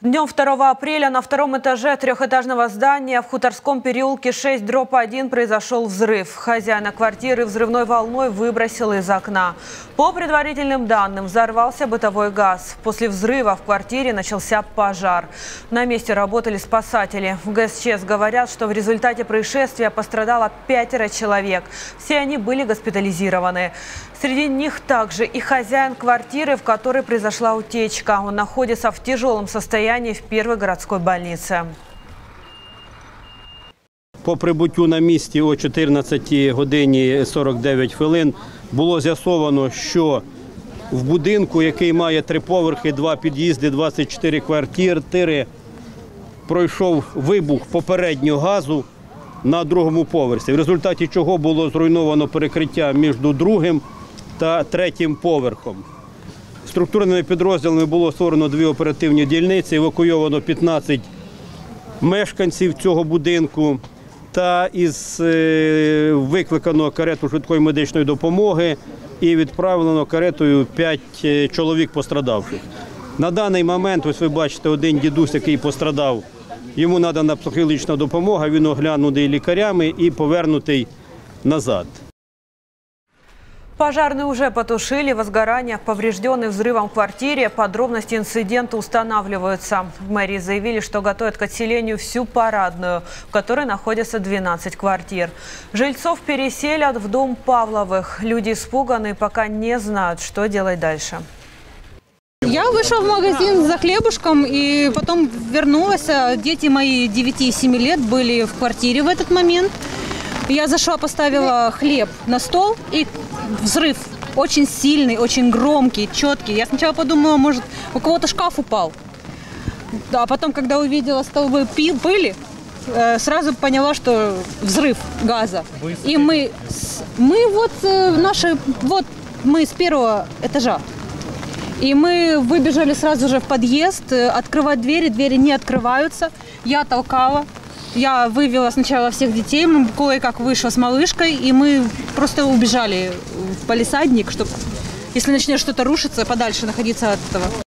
Днем 2 апреля на втором этаже трехэтажного здания в Хуторском переулке 6 дробь 1 произошел взрыв. Хозяина квартиры взрывной волной выбросил из окна. По предварительным данным, взорвался бытовой газ. После взрыва в квартире начался пожар. На месте работали спасатели. В ГСЧС говорят, что в результате происшествия пострадало пятеро человек. Все они были госпитализированы. Среди них также и хозяин квартиры, в которой произошла утечка. Он находится в тяжелом состоянии в первой городской больнице. По прибуттю на місці о 14 годині 49 хвилин було з'ясовано, що в будинку, який має три поверхи, два під'їзди, 24 квартири, пройшов вибух попереднього газу на другому поверсі, в результаті чого було зруйновано перекриття між другим та третім поверхом. Структурними підрозділами було створено дві оперативні дільниці, евакуйовано 15 мешканців цього будинку та із е, викликано карету швидкої медичної допомоги і відправлено каретою 5 чоловік пострадавших. На даний момент, ось ви бачите, один дідусь, який пострадав, йому надана психологічна допомога, він оглянутий лікарями і повернутий назад. Пожарные уже потушили возгорание в поврежденной взрывом квартире. Подробности инцидента устанавливаются. В мэрии заявили, что готовят к отселению всю парадную, в которой находятся 12 квартир. Жильцов переселят в дом Павловых. Люди испуганы и пока не знают, что делать дальше. Я вышла в магазин за хлебушком и потом вернулась. Дети мои 9 и 7 лет были в квартире в этот момент. Я зашла, поставила хлеб на стол и взрыв очень сильный, очень громкий, четкий. Я сначала подумала, может, у кого-то шкаф упал. А потом, когда увидела столбы пыли, э, сразу поняла, что взрыв газа. И мы, мы вот э, наши, вот мы с первого этажа. И мы выбежали сразу же в подъезд, э, открывать двери, двери не открываются. Я толкала, я вывела сначала всех детей, кое-как вышла с малышкой, и мы просто убежали в палисадник, чтобы, если начнет что-то рушиться, подальше находиться от этого.